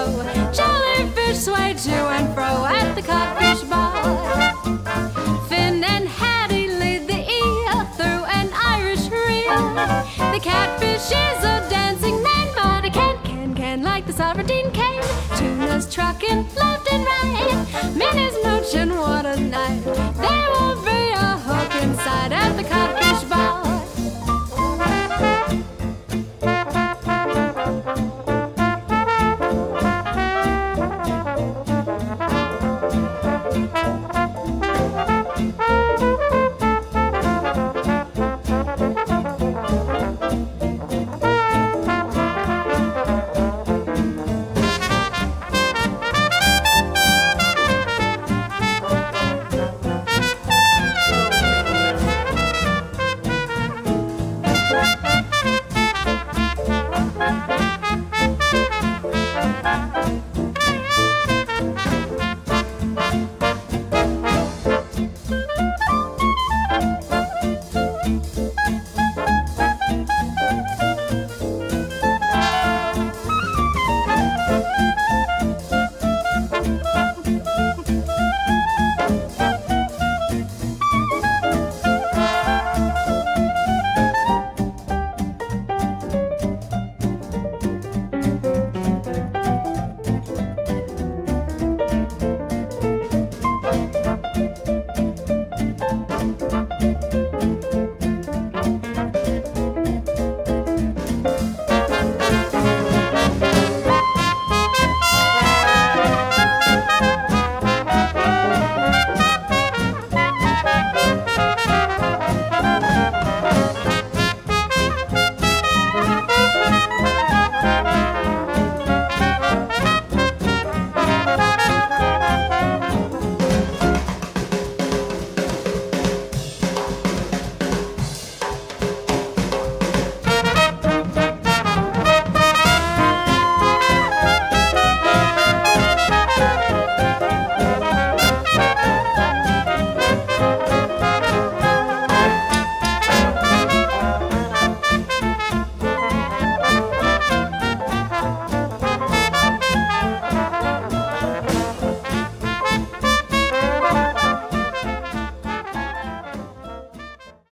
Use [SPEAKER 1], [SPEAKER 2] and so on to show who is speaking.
[SPEAKER 1] Buffalo. Jellyfish sway to and fro at the codfish ball. Finnan haddie lead the eel through an Irish reel. The catfish is a dancing man, but a can, can, can like the sardine can. Tuna's trucking left and right. Minnie's mooching, what a night.